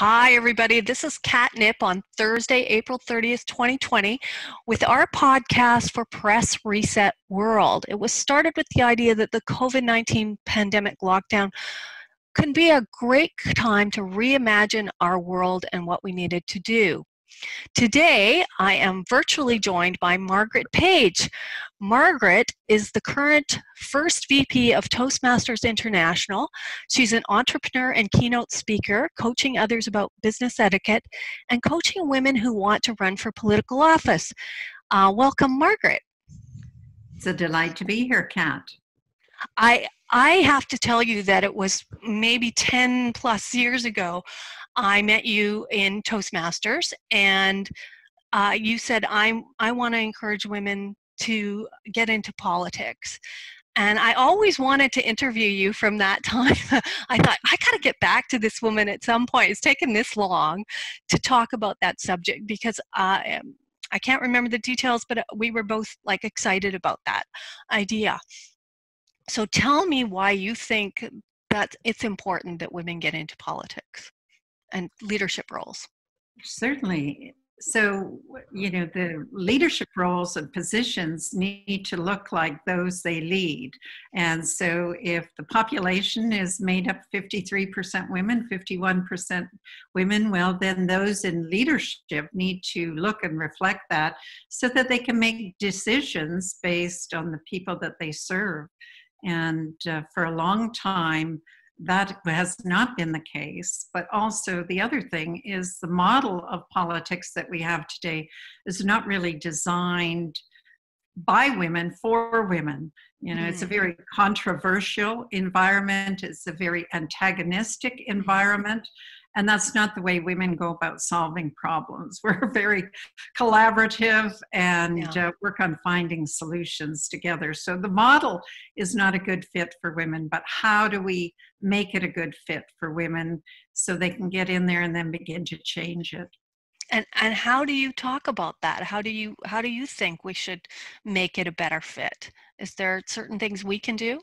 Hi, everybody. This is Kat Nip on Thursday, April 30th, 2020, with our podcast for Press Reset World. It was started with the idea that the COVID 19 pandemic lockdown can be a great time to reimagine our world and what we needed to do. Today, I am virtually joined by Margaret Page. Margaret is the current first VP of Toastmasters International. She's an entrepreneur and keynote speaker, coaching others about business etiquette and coaching women who want to run for political office. Uh, welcome, Margaret. It's a delight to be here, Kat. I I have to tell you that it was maybe 10 plus years ago I met you in Toastmasters, and uh, you said I'm I want to encourage women to get into politics. And I always wanted to interview you from that time. I thought, I got to get back to this woman at some point. It's taken this long to talk about that subject because I, I can't remember the details, but uh, we were both like excited about that idea. So tell me why you think that it's important that women get into politics and leadership roles? Certainly. So, you know, the leadership roles and positions need to look like those they lead. And so, if the population is made up 53% women, 51% women, well, then those in leadership need to look and reflect that so that they can make decisions based on the people that they serve. And uh, for a long time, that has not been the case. But also, the other thing is the model of politics that we have today is not really designed by women for women. You know, mm. it's a mm. very controversial environment, it's a very antagonistic environment. And that's not the way women go about solving problems. We're very collaborative and yeah. uh, work on finding solutions together. So the model is not a good fit for women, but how do we make it a good fit for women so they can get in there and then begin to change it? and and how do you talk about that how do you how do you think we should make it a better fit is there certain things we can do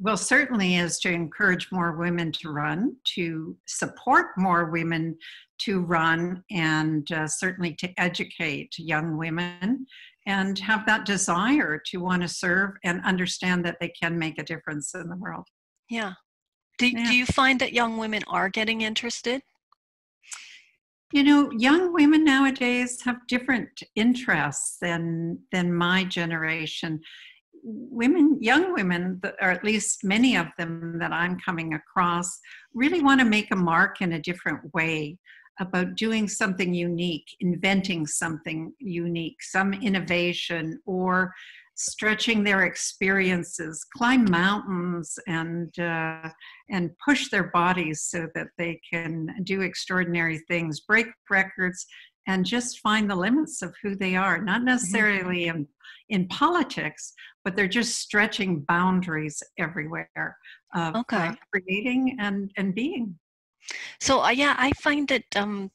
well, certainly is to encourage more women to run, to support more women to run, and uh, certainly to educate young women and have that desire to want to serve and understand that they can make a difference in the world. Yeah. Do, yeah. do you find that young women are getting interested? You know, young women nowadays have different interests than than my generation women, young women, or at least many of them that I'm coming across, really want to make a mark in a different way about doing something unique, inventing something unique, some innovation, or stretching their experiences, climb mountains, and uh, and push their bodies so that they can do extraordinary things, break records, and just find the limits of who they are. Not mm-hmm. necessarily in in politics, but they're just stretching boundaries everywhere of okay. uh, creating and, and being. So, uh, yeah, I find that um,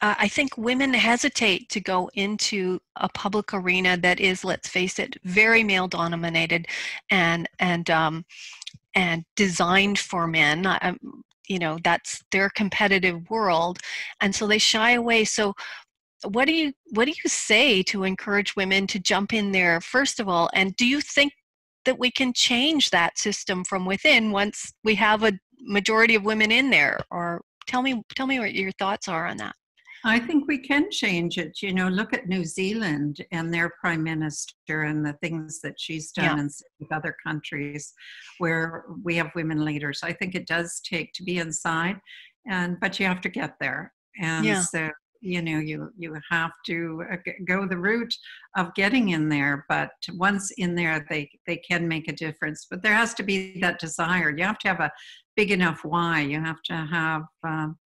uh, I think women hesitate to go into a public arena that is, let's face it, very male dominated and, and, um, and designed for men. Um, you know, that's their competitive world. And so they shy away. So, what do you what do you say to encourage women to jump in there first of all and do you think that we can change that system from within once we have a majority of women in there or tell me tell me what your thoughts are on that I think we can change it. You know, look at New Zealand and their prime minister and the things that she's done yeah. with other countries where we have women leaders. I think it does take to be inside, and but you have to get there. And yeah. so you know you you have to uh, go the route of getting in there but once in there they they can make a difference but there has to be that desire you have to have a big enough why you have to have um,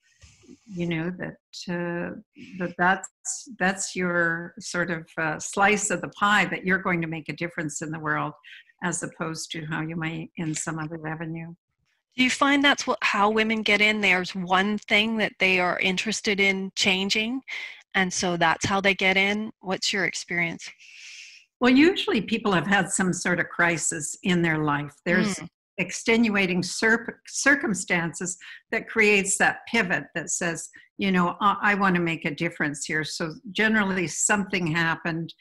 you know that uh, that that's that's your sort of uh, slice of the pie that you're going to make a difference in the world as opposed to how you might in some other avenue do you find that's what how women get in? There's one thing that they are interested in changing, and so that's how they get in. What's your experience? Well, usually people have had some sort of crisis in their life. There's mm. Extenuating cir- circumstances that creates that pivot that says, you know, I, I want to make a difference here. So generally, something happened.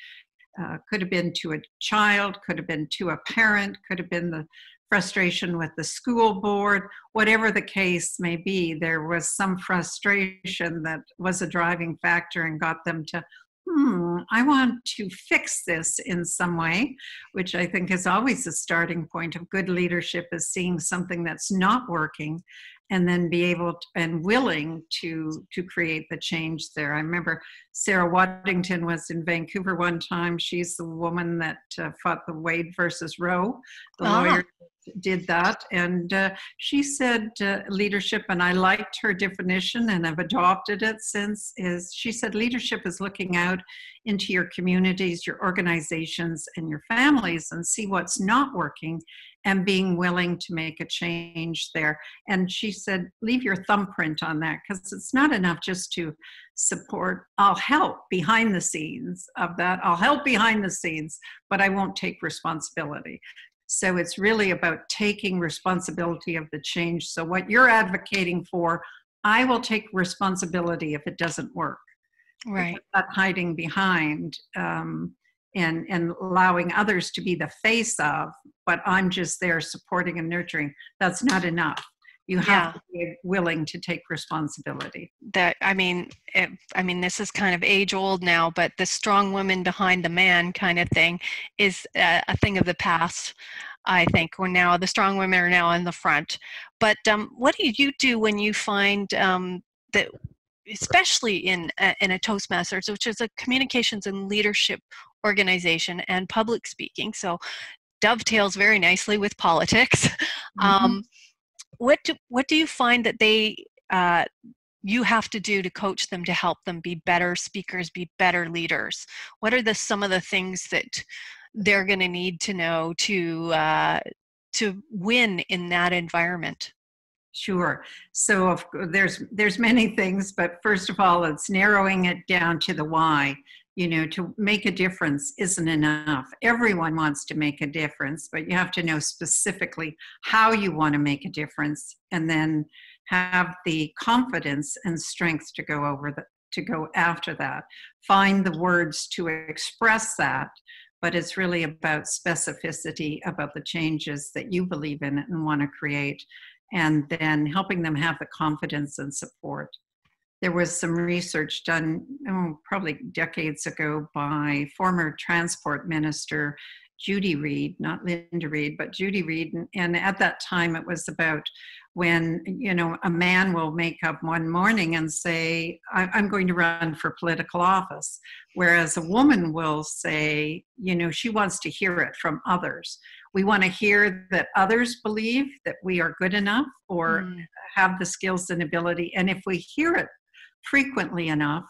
Uh, could have been to a child, could have been to a parent, could have been the frustration with the school board, whatever the case may be, there was some frustration that was a driving factor and got them to hmm, I want to fix this in some way, which I think is always the starting point of good leadership is seeing something that's not working and then be able to, and willing to to create the change there. I remember Sarah Weddington was in Vancouver one time. She's the woman that uh, fought the Wade versus Roe. The ah. lawyer did that. And uh, she said uh, leadership, and I liked her definition and I've adopted it since, is she said leadership is looking out into your communities, your organizations, and your families and see what's not working and being willing to make a change there. And she said, leave your thumbprint on that because it's not enough just to support. I'll help behind the scenes of that. I'll help behind the scenes, but I won't take responsibility. So it's really about taking responsibility of the change. So what you're advocating for, I will take responsibility if it doesn't work. Right. Not hiding behind um, and and allowing others to be the face of, but I'm just there supporting and nurturing. That's not enough. You have yeah. to be willing to take responsibility. That I mean, it, I mean, this is kind of age old now, but the strong woman behind the man kind of thing is a, a thing of the past. I think when now the strong women are now in the front. But um, what do you do when you find um, that, especially in a, in a Toastmasters, which is a communications and leadership organization and public speaking, so dovetails very nicely with politics. Mm-hmm. Um, what do what do you find that they uh, you have to do to coach them to help them be better speakers, be better leaders? What are the some of the things that they're going to need to know to uh, to win in that environment? Sure. So there's there's many things, but first of all, it's narrowing it down to the why you know to make a difference isn't enough. Everyone wants to make a difference but you have to know specifically how you want to make a difference and then have the confidence and strength to go over the to go after that. Find the words to express that but it's really about specificity about the changes that you believe in and want to create and then helping them have the confidence and support there was some research done oh, probably decades ago by former transport minister Judy Reed, not Linda Reed, but Judy Reed. And, and, at that time, it was about when, you know, a man will make up one morning and say, I'm going to run for political office. Whereas a woman will say, you know, she wants to hear it from others. We want to hear that others believe that we are good enough or mm. have the skills and ability. And if we hear it frequently enough,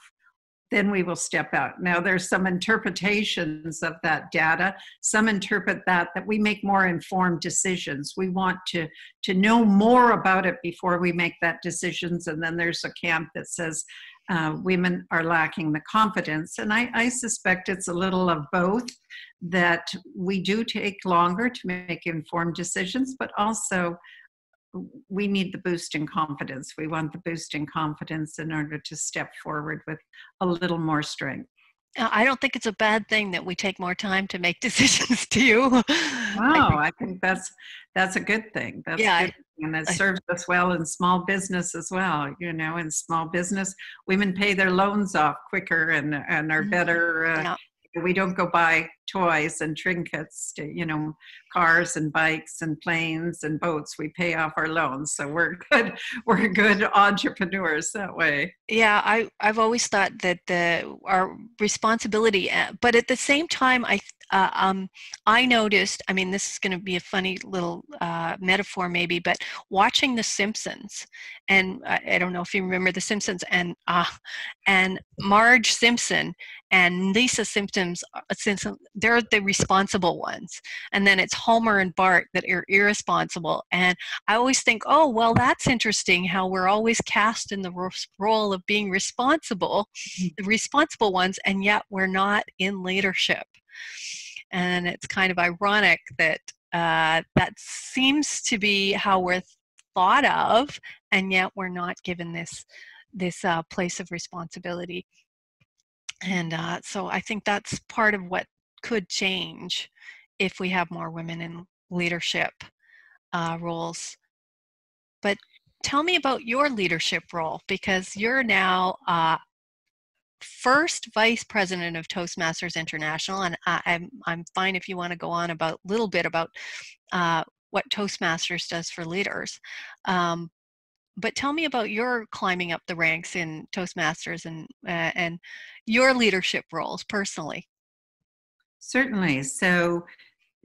then we will step out. Now, there's some interpretations of that data. Some interpret that that we make more informed decisions. We want to to know more about it before we make that decisions. And then there's a camp that says uh, women are lacking the confidence. And I, I suspect it's a little of both. That we do take longer to make informed decisions, but also we need the boost in confidence. We want the boost in confidence in order to step forward with a little more strength. Uh, I don't think it's a bad thing that we take more time to make decisions. to you? Wow, I, I think that's that's a good thing. That's yeah, good and it serves us well in small business as well. You know, in small business, women pay their loans off quicker and and are mm-hmm. better uh, yeah we don't go buy toys and trinkets to you know cars and bikes and planes and boats. We pay off our loans so we're good we're good entrepreneurs that way. Yeah i i've always thought that the our responsibility uh, but at the same time i uh, um, I noticed, I mean, this is going to be a funny little uh, metaphor maybe, but watching The Simpsons, and I, I, don't know if you remember The Simpsons, and uh, and Marge Simpson and Lisa Simpsons, uh, Simpson, they're the responsible ones. And then it's Homer and Bart that are irresponsible. And I always think, oh, well, that's interesting how we're always cast in the role of being responsible, mm-hmm. the responsible ones, and yet we're not in leadership. And it's kind of ironic that uh, that seems to be how we're thought of, and yet we're not given this this uh, place of responsibility. And uh, so I think that's part of what could change if we have more women in leadership uh, roles. But tell me about your leadership role because you're now uh, first vice president of Toastmasters International, and I, am I'm, I'm fine if you want to go on about a little bit about uh, what Toastmasters does for leaders. Um, but tell me about your climbing up the ranks in Toastmasters and uh, and your leadership roles personally. Certainly. So,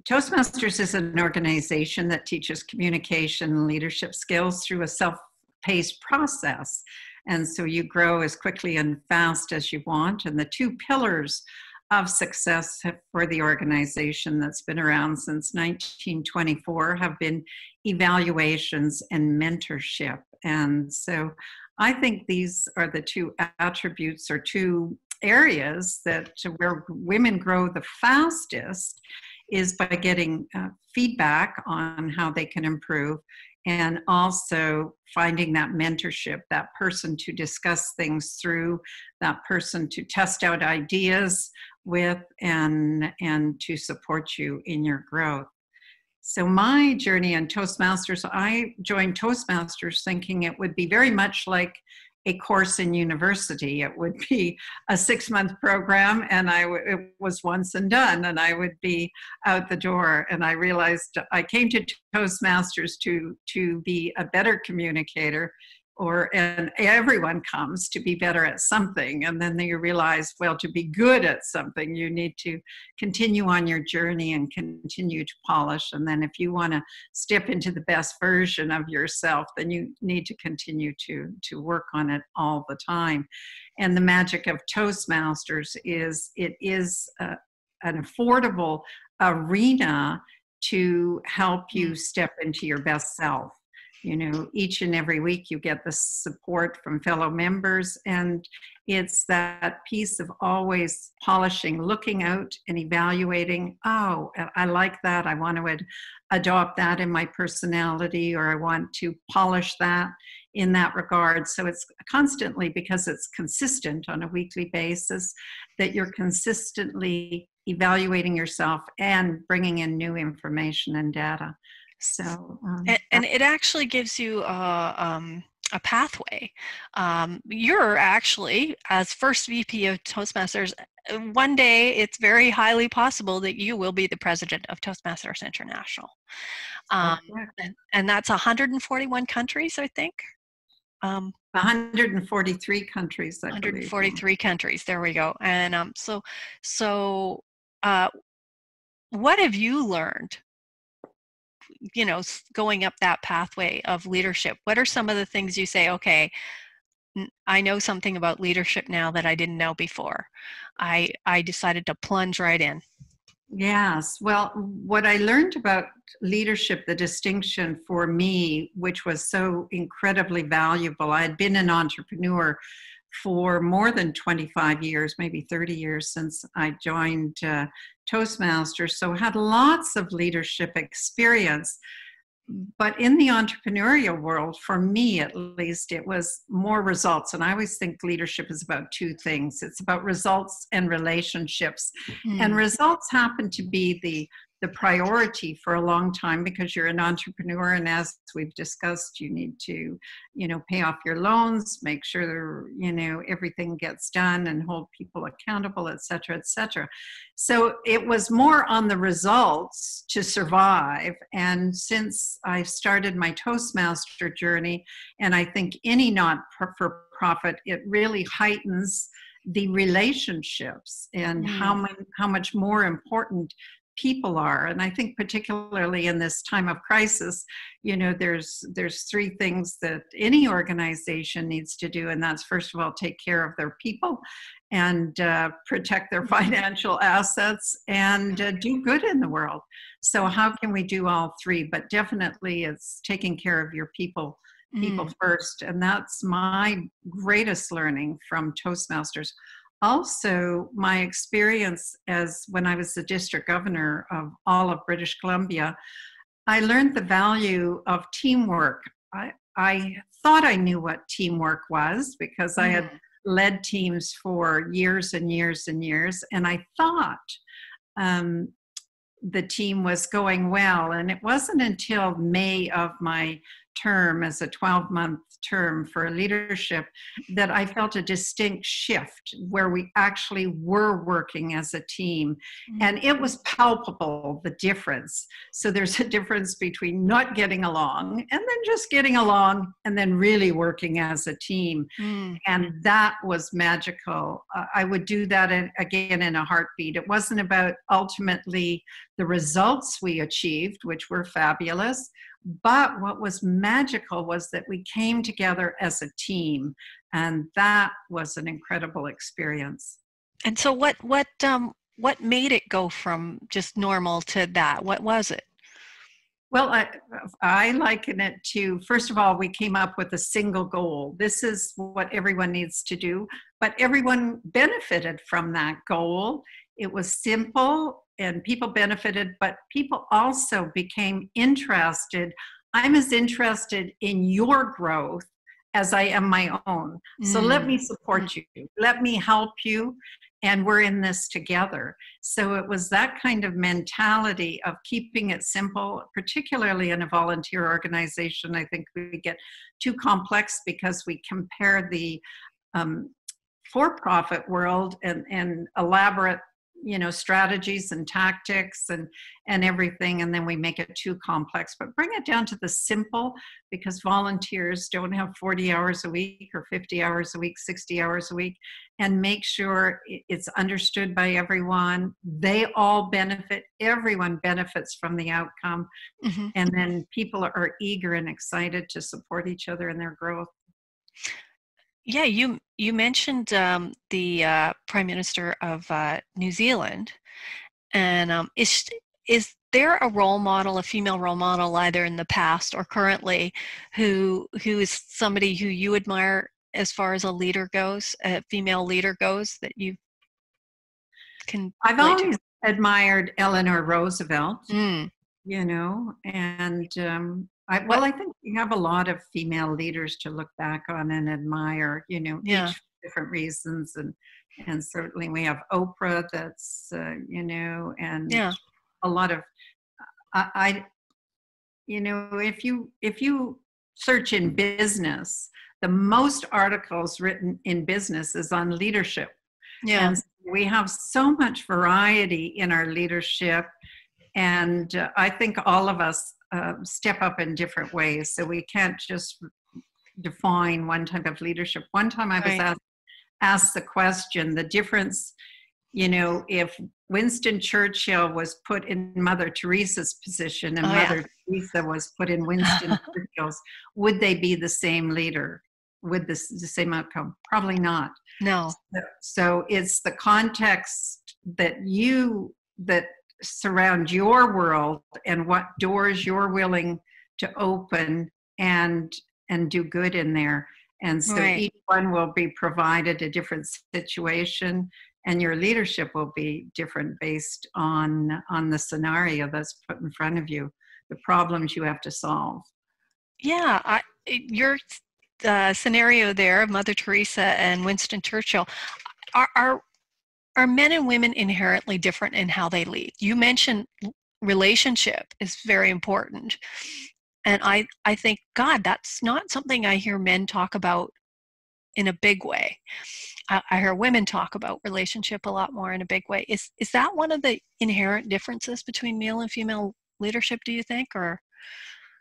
Toastmasters is an organization that teaches communication and leadership skills through a self-paced process. And so you grow as quickly and fast as you want. And the two pillars of success for the organization that's been around since 1924 have been evaluations and mentorship. And so I think these are the two attributes or two areas that where women grow the fastest is by getting uh, feedback on how they can improve and also finding that mentorship, that person to discuss things through, that person to test out ideas with, and, and to support you in your growth. So, my journey in Toastmasters, I joined Toastmasters thinking it would be very much like a course in university. It would be a six month program, and I w- it was once and done, and I would be out the door. And I realized I came to Toastmasters to to be a better communicator or and everyone comes to be better at something and then you realize well to be good at something you need to continue on your journey and continue to polish. And then if you want to step into the best version of yourself then you need to continue to to work on it all the time. And the magic of toastmasters is it is a, an affordable arena to help you mm. step into your best self you know each and every week you get the support from fellow members. And it's that piece of always polishing looking out and evaluating oh i like that. I want to ad- adopt that in my personality or i want to polish that in that regard. So it's constantly because it's consistent on a weekly basis that you're consistently evaluating yourself and bringing in new information and data so, um, and, and, it actually gives you a, um, a pathway. Um, you're actually, as first VP of Toastmasters, uh, one day it's very highly possible that you will be the president of Toastmasters International. Um, and, and, that's 141 countries, I think. Um, 143 countries. I 143 believe. countries. There we go. And um, so, so uh, what have you learned you know going up that pathway of leadership? What are some of the things you say okay i know something about leadership now that i didn't know before. I i decided to plunge right in. Yes. Well what i learned about leadership the distinction for me which was so incredibly valuable i had been an entrepreneur for more than 25 years, maybe 30 years since I joined uh, Toastmasters, so had lots of leadership experience. But in the entrepreneurial world, for me at least, it was more results. And I always think leadership is about two things it's about results and relationships. Mm-hmm. And results happen to be the the priority for a long time because you're an entrepreneur. And as we've discussed you need to you know pay off your loans make sure you know everything gets done and hold people accountable et cetera et cetera. So it was more on the results to survive. And since i started my toastmaster journey and i think any not for profit it really heightens the relationships and mm. how, how much more important people are. And i think particularly in this time of crisis you know there's there's three things that any organization needs to do and that's first of all take care of their people and uh, protect their financial assets and uh, do good in the world. So how can we do all three? But definitely it's taking care of your people people mm. first. And that's my greatest learning from toastmasters also my experience as when I was the district governor of all of British Columbia, I learned the value of teamwork. I, I thought I knew what teamwork was because I had mm. led teams for years and years and years, and I thought um, the team was going well. And it wasn't until May of my term as a 12 month term for a leadership that I felt a distinct shift where we actually were working as a team. And it was palpable, the difference. So there's a difference between not getting along and then just getting along and then really working as a team. Mm. And that was magical. Uh, I would do that in, again in a heartbeat. It wasn't about ultimately the results we achieved, which were fabulous but what was magical was that we came together as a team, and that was an incredible experience. And so, what what um, what made it go from just normal to that? What was it? Well, I, I liken it to first of all, we came up with a single goal. This is what everyone needs to do, but everyone benefited from that goal. It was simple, and people benefited, but people also became interested. I'm as interested in your growth as I am my own. So mm. let me support you, let me help you, and we're in this together. So it was that kind of mentality of keeping it simple, particularly in a volunteer organization. I think we get too complex because we compare the um, for profit world and, and elaborate you know strategies and tactics and and everything and then we make it too complex. But bring it down to the simple because volunteers don't have 40 hours a week or 50 hours a week 60 hours a week and make sure it's understood by everyone. They all benefit everyone benefits from the outcome. Mm-hmm. and then people are eager and excited to support each other in their growth yeah, you you mentioned um, the uh, Prime Minister of uh, New Zealand, and um, is is there a role model, a female role model, either in the past or currently, who who is somebody who you admire as far as a leader goes, a female leader goes, that you can? I've always to? admired Eleanor Roosevelt. Mm. You know, and um, I, well, I think we have a lot of female leaders to look back on and admire. You know, yeah. each different reasons, and and certainly we have Oprah. That's uh, you know, and yeah. a lot of I, I, you know, if you if you search in business, the most articles written in business is on leadership. Yeah, and we have so much variety in our leadership, and uh, I think all of us uh, step up in different ways. So we can't just define one type of leadership. One time I was right. asked, asked the question the difference, you know, if Winston Churchill was put in Mother Teresa's position and oh, Mother yeah. Teresa was put in Winston Churchill's, would they be the same leader? Would this the same outcome? Probably not. No. So, so it's the context that you that surround your world and what doors you're willing to open and and do good in there and so right. each one will be provided a different situation and your leadership will be different based on on the scenario that's put in front of you the problems you have to solve yeah I, your uh, scenario there of mother teresa and winston churchill are, are are men and women inherently different in how they lead? You mentioned relationship is very important. And I, I think, God, that's not something I hear men talk about in a big way. I, I hear women talk about relationship a lot more in a big way. Is, is that one of the inherent differences between male and female leadership, do you think? Or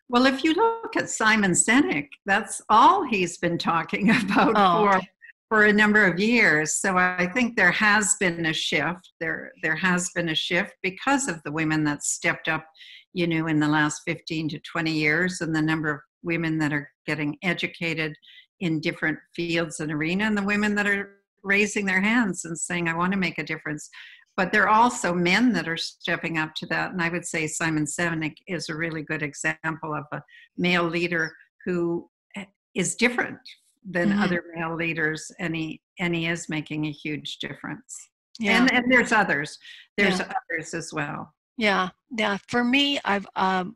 well, if you look at Simon Sinek, that's all he's been talking about oh, for okay for a number of years. So I think there has been a shift. There there has been a shift because of the women that stepped up, you know, in the last 15 to 20 years and the number of women that are getting educated in different fields and arena and the women that are raising their hands and saying I want to make a difference. But there are also men that are stepping up to that. And I would say Simon Sinek is a really good example of a male leader who eh, is different than Mhm. other male leaders, and he and he is making a huge difference. Yeah. And and there's others. There's Yeah. others as well. Yeah, yeah. For me, I've um,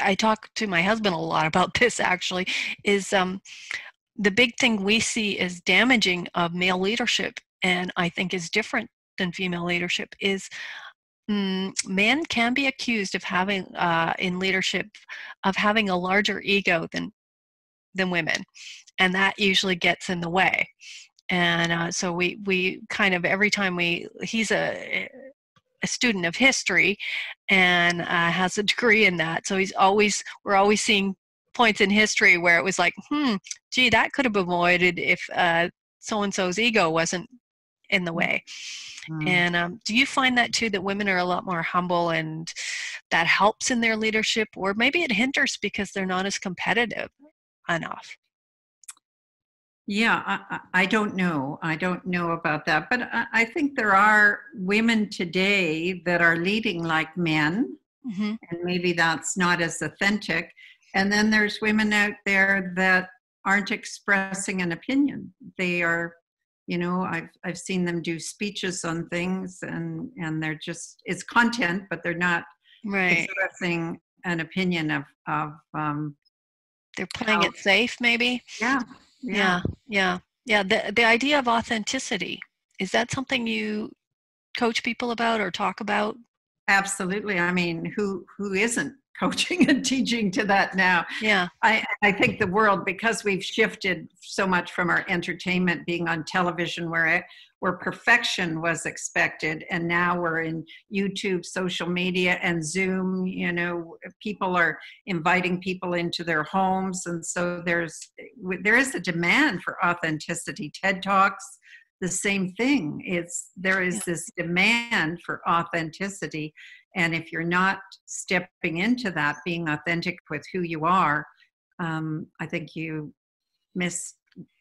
I talk to my husband a lot about this. Actually, is um, the big thing we see as damaging of male leadership, and I think is different than female leadership, is mm, men can be accused of having uh, in leadership of having a larger ego than than women, and that usually gets in the way. And uh, so we we kind of every time we he's a a student of history and uh, has a degree in that. So he's always we're always seeing points in history where it was like, hmm, gee, that could have been avoided if so and so's ego wasn't in the way. Mm. And um, do you find that too that women are a lot more humble and that helps in their leadership, or maybe it hinders because they're not as competitive enough? Yeah, I, I don't know. I don't know about that. But I, I think there are women today that are leading like men, hmm and maybe that's not as authentic. And then there's women out there that aren't expressing an opinion. They are, you know, I've I've seen them do speeches on things, and and they're just it's content, but they're not Right. expressing an opinion of of um, They're playing how- it safe, maybe. yeah, yeah yeah yeah the the idea of authenticity is that something you coach people about or talk about Absolutely. I mean, who who isn't coaching and teaching to that now? yeah I I think the world because we've shifted so much from our entertainment being on television where it, where perfection was expected and now we're in YouTube, social media and Zoom, you know, people are inviting people into their homes and so there's there is a demand for authenticity. TED Talks the same thing. It's there is this demand for authenticity and if you're not stepping into that, being authentic with who you are, um, I think you miss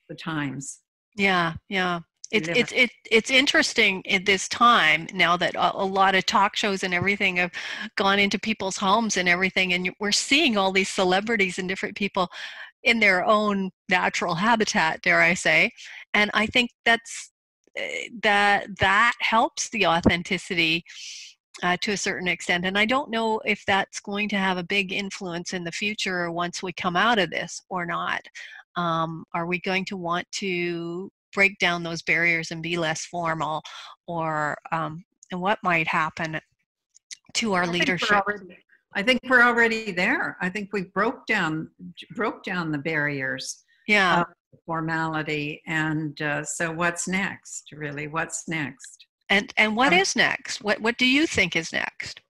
the times. yeah yeah it's it's it, it's interesting at this time now that a, a lot of talk shows and everything have gone into people's homes and everything and we're seeing all these celebrities and different people in their own natural habitat dare i say and i think that's eh, that that helps the authenticity uh, to a certain extent and i don't know if that's going to have a big influence in the future once we come out of this or not um, are we going to want to break down those barriers and be less formal or um, and what might happen to our I leadership already- I think we're already there. I think we broke down broke down the barriers, yeah formality, and uh, so what's next? Really, what's next? And and what um, is next? What what do you think is next?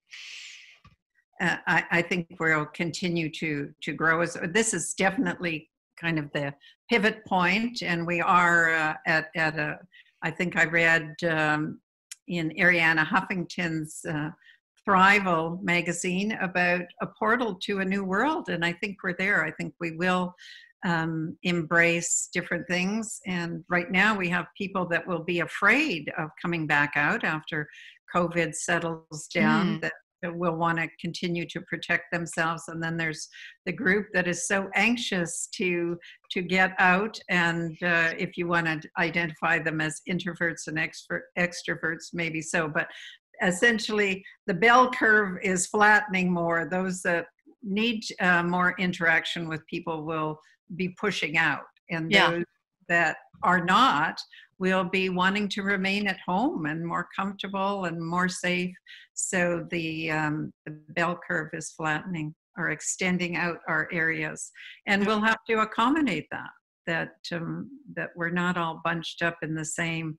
Uh, I, I think we'll continue to to grow as this is definitely kind of the pivot point and we are uh, at, at a i think i read um, in arianna huffington's uh, thrival magazine about a portal to a new world and i think we're there. I think we will um, embrace different things. And right now we have people that will be afraid of coming back out after covid settles down Mm. that that will want to continue to protect themselves. And then there's the group that is so anxious to to get out and uh, if you want to identify them as introverts and extro- extroverts maybe so. But essentially the bell curve is flattening more. Those that need uh, more interaction with people will be pushing out. And Yeah. those that are not will be wanting to remain at home and more comfortable and more safe. So the, um, the bell curve is flattening or extending out our areas. And we'll have to accommodate that that um, that we're not all bunched up in the same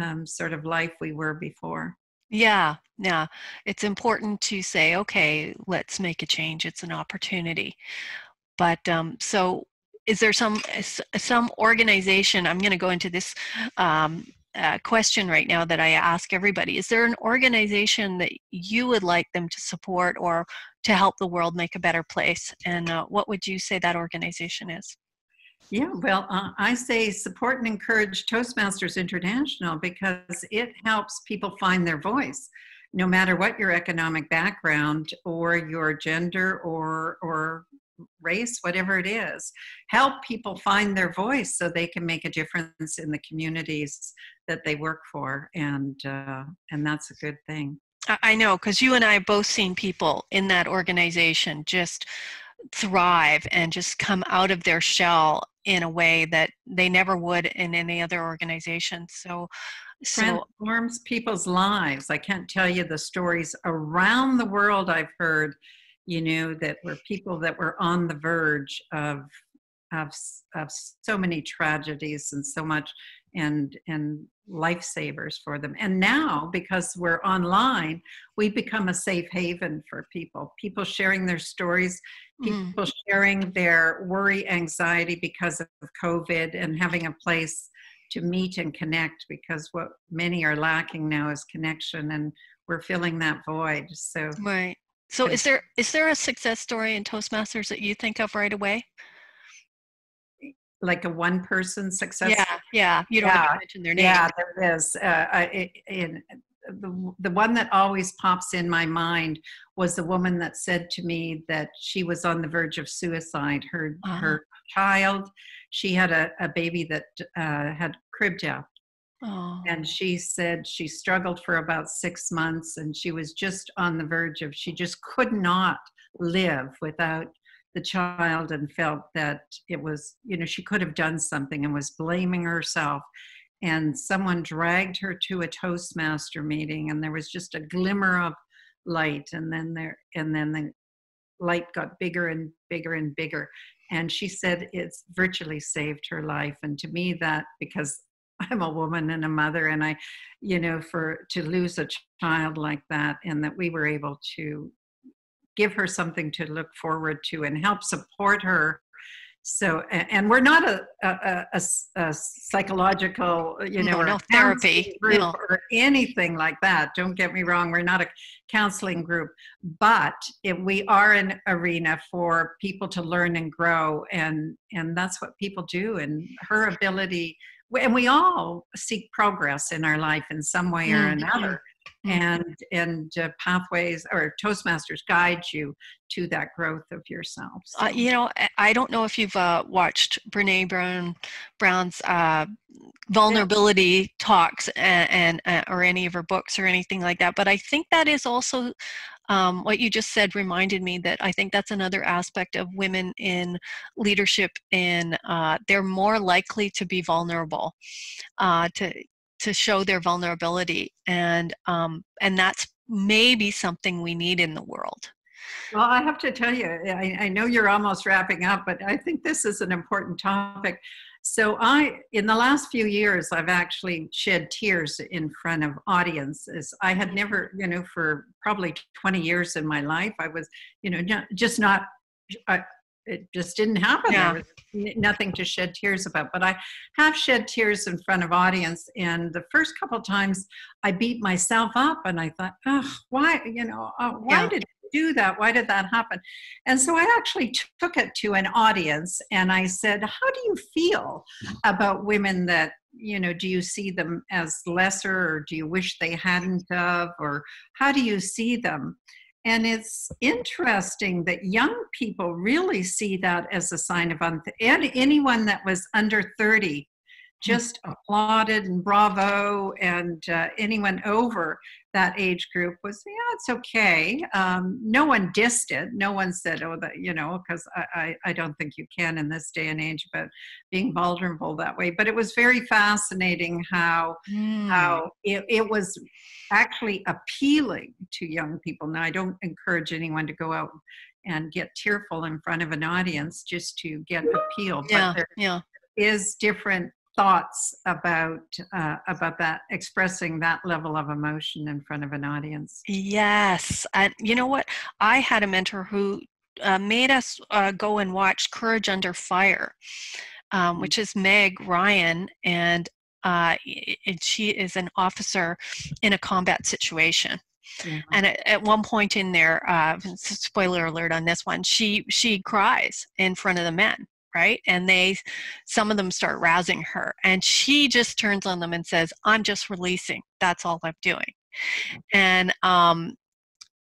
um, sort of life we were before. Yeah. Yeah it's important to say okay let's make a change. It's an opportunity. But um, so is there some some organization i'm going to go into this um, uh, question right now that i ask everybody. Is there an organization that you would like them to support or to help the world make a better place? And uh, what would you say that organization is? Yeah, well, uh, I say support and encourage Toastmasters International because it helps people find their voice, no matter what your economic background or your gender or or race, whatever it is. Help people find their voice so they can make a difference in the communities that they work for, and uh, and that's a good thing. I know because you and I have both seen people in that organization just thrive and just come out of their shell in a way that they never would in any other organization. So, so transforms people's lives. I can't tell you the stories around the world I've heard, you know, that were people that were on the verge of of, of so many tragedies and so much and and lifesavers for them and now because we're online we become a safe haven for people people sharing their stories mm. people mm. sharing their worry anxiety because of covid and having a place to meet and connect because what many are lacking now is connection and we're filling that void so right so is there is there a success story in toastmasters that you think of right away? Like a one person success? Yeah yeah you don't yeah, have to mention their name. Yeah there is uh, in the, the one that always pops in my mind was the woman that said to me that she was on the verge of suicide her uh-huh. her child. She had a, a baby that uh, had crib death oh. and she said she struggled for about six months and she was just on the verge of she just could not live without the child and felt that it was, you know, she could have done something and was blaming herself. And someone dragged her to a Toastmaster meeting, and there was just a glimmer of light. And then there, and then the light got bigger and bigger and bigger. And she said it's virtually saved her life. And to me, that because I'm a woman and a mother, and I, you know, for to lose a child like that, and that we were able to give her something to look forward to and help support her so and we're not a, a, a, a psychological you know no, no therapy group no. or anything like that don't get me wrong we're not a counseling group but if we are an arena for people to learn and grow and and that's what people do and her ability and we all seek progress in our life in some way or mm-hmm. another Mm-hmm. and and uh, pathways or toastmasters guide you to that growth of yourself so. uh, you know i don't know if you've uh, watched brene brown brown's uh, vulnerability talks and, and uh, or any of her books or anything like that but i think that is also um, what you just said reminded me that I think that's another aspect of women in leadership. In uh, they're more likely to be vulnerable, uh, to to show their vulnerability and um, and that's maybe something we need in the world. Well i have to tell you I, I know you're almost wrapping up but i think this is an important topic. So i in the last few years i've actually shed tears in front of audiences. I had never you know for probably 20 years in my life i was you know just not I, it just didn't happen. Yeah. There was nothing to shed tears about. But I have shed tears in front of audience, and the first couple times I beat myself up, and I thought, oh, why, you know, oh, why yeah. did I do that? Why did that happen? And so I actually took it to an audience, and I said, how do you feel about women that you know do you see them as lesser or do you wish they hadn't of or how do you see them and it's interesting that young people really see that as a sign of unth- and anyone that was under 30 just applauded and bravo and uh, anyone over that age group was yeah it's okay um, no one dissed it no one said oh that you know because I, I, I don't think you can in this day and age about being vulnerable that way but it was very fascinating how mm. how it, it was actually appealing to young people now i don't encourage anyone to go out and get tearful in front of an audience just to get appeal yeah, but there yeah. is different thoughts about uh, about that expressing that level of emotion in front of an audience? Yes and you know what? I had a mentor who uh, made us uh, go and watch courage under fire um, which is meg ryan and uh, and she is an officer in a combat situation. Mm-hmm. And at, at, one point in there, uh, spoiler alert on this one, she she cries in front of the men, right? And they some of them start rousing her and she just turns on them and says i'm just releasing. That's all i'm doing. And um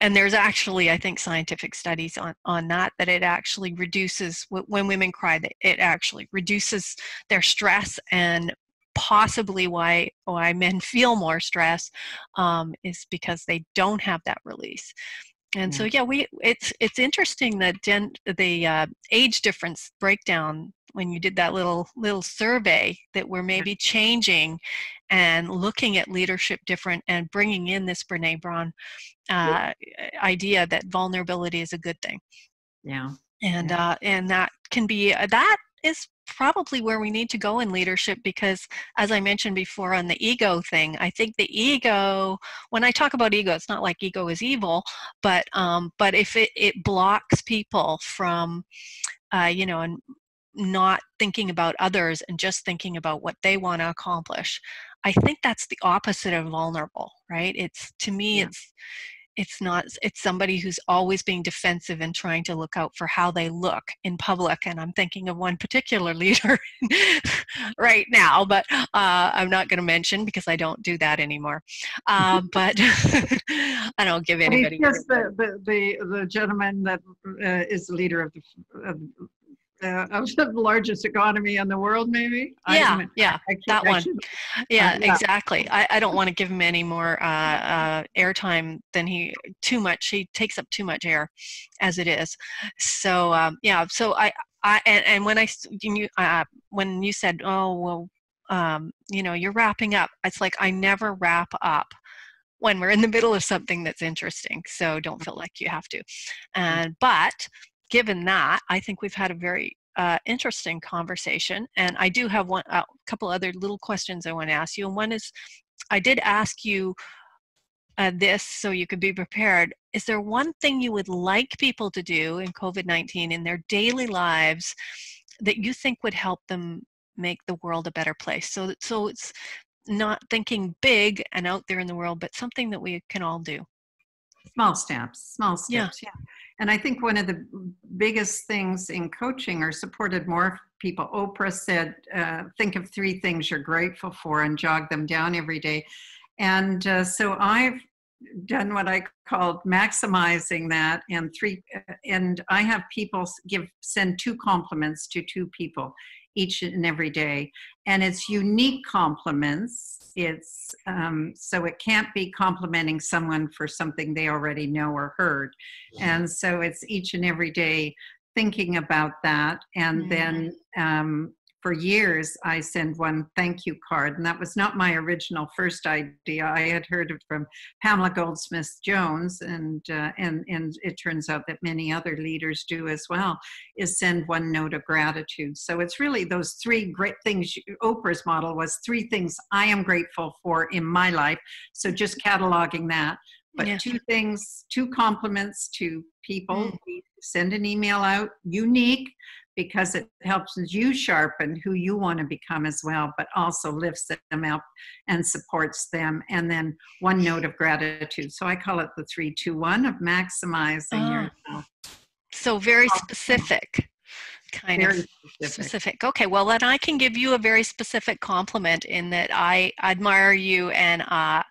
and there's actually i think scientific studies on on that that it actually reduces when women cry that it actually reduces their stress and possibly why why men feel more stress um, is because they don't have that release and so yeah. we it's it's interesting that gen, the uh, age difference breakdown when you did that little little survey that we're maybe changing and looking at leadership different and bringing in this brene brown uh, idea that vulnerability is a good thing. Yeah. And yeah. uh, and that can be uh, that is probably where we need to go in leadership because as i mentioned before on the ego thing i think the ego when i talk about ego it's not like ego is evil but um but if it, it blocks people from uh, you know and not thinking about others and just thinking about what they want to accomplish i think that's the opposite of vulnerable right it's to me yeah. it's it's not it's somebody who's always being defensive and trying to look out for how they look in public and i'm thinking of one particular leader right now but uh, i'm not going to mention because i don't do that anymore. Uh, but i don't give anybody just the, the, the, the gentleman that uh, is the leader of the uh, of the largest economy in the world, maybe. Yeah, yeah, that one. Yeah, uh, yeah, exactly. I, I don't want to give him any more uh, uh, airtime than he too much. He takes up too much air, as it is. So um, yeah. So I, I and, and when I you uh, when you said, oh well, um, you know, you're wrapping up. It's like I never wrap up when we're in the middle of something that's interesting. So don't feel like you have to. And but given that, I think we've had a very uh, interesting conversation. And I do have one, a uh, couple other little questions I want to ask you. And one is, I did ask you uh, this so you could be prepared. Is there one thing you would like people to do in COVID 19 in their daily lives that you think would help them make the world a better place? So, so it's not thinking big and out there in the world, but something that we can all do. Small steps, small steps, yeah. yeah. And I think one of the biggest things in coaching are supported more people. Oprah said, uh, think of three things you're grateful for and jog them down every day. And uh, so I've done what I called maximizing that and three uh, and I have people give send two compliments to two people each and every day. And it's unique compliments. It's um, so it can't be complimenting someone for something they already know or heard. And so it's each and every day thinking about that. And mm-hmm. then um, for years I send one thank you card, and that was not my original first idea. I had heard it from Pamela Goldsmith Jones, and uh, and and it turns out that many other leaders do as well. Is send one note of gratitude. So it's really those three great things. Oprah's model was three things I am grateful for in my life. So just cataloging that but yeah. two things two compliments to people mm. send an email out unique because it helps you sharpen who you want to become as well, but also lifts them up and supports them. And then one note of gratitude. So I call it the three, two, one of maximizing oh. yourself. So very specific. Kind very of specific. specific. Okay, well then I can give you a very specific compliment in that I admire you and uh,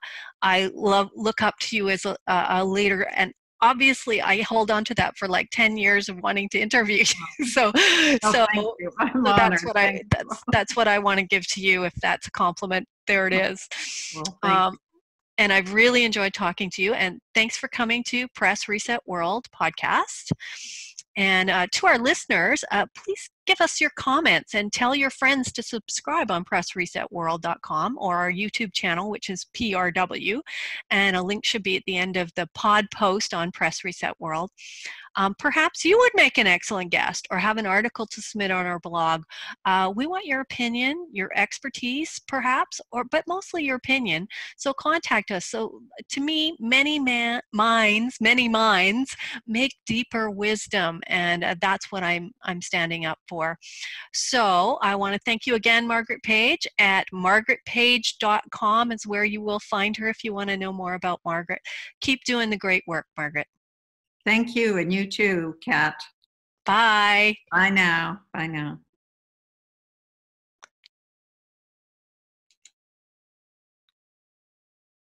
I love look up to you as a, a leader and obviously I hold on to that for like 10 years of wanting to interview you. so, oh, so, so that's what I, that's, that's what I want to give to you. If that's a compliment, there it is. Well, um, and I've really enjoyed talking to you and thanks for coming to Press Reset World podcast. And uh, to our listeners, uh, please give us your comments and tell your friends to subscribe on pressresetworld.com or our YouTube channel, which is PRW. And a link should be at the end of the pod post on Press Reset World. Um, perhaps you would make an excellent guest or have an article to submit on our blog. Uh, we want your opinion, your expertise, perhaps, or but mostly your opinion. So contact us. So to me, many man, minds, many minds make deeper wisdom, and uh, that's what I'm I'm standing up for. So I want to thank you again, Margaret Page. At margaretpage.com is where you will find her if you want to know more about Margaret. Keep doing the great work, Margaret. Thank you, and you too, Kat. Bye. Bye now. Bye now.